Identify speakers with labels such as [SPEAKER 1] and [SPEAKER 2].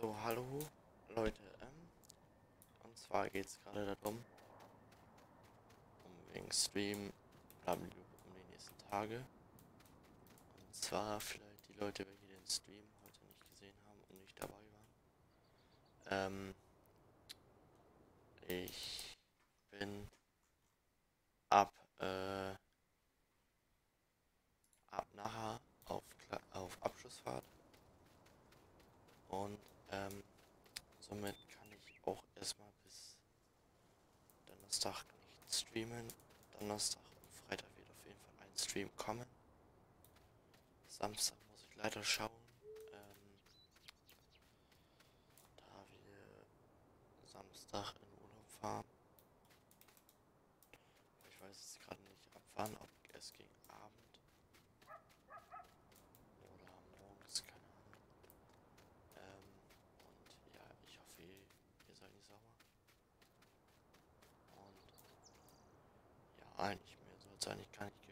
[SPEAKER 1] So, hallo Leute. Ähm, und zwar geht es gerade darum, um wegen Stream, um die nächsten Tage. Und zwar vielleicht die Leute, welche den Stream heute nicht gesehen haben und nicht dabei waren. Ähm, ich bin ab, äh, ab nachher auf, Kla auf Abschlussfahrt und ähm, somit kann ich auch erstmal bis Donnerstag nicht streamen. Donnerstag und Freitag wird auf jeden Fall ein Stream kommen. Samstag muss ich leider schauen, ähm, da wir Samstag in Urlaub fahren. Ich weiß jetzt gerade nicht ab wann, ob es gegen Abend Ja, eigentlich mehr. Soll es eigentlich gar nicht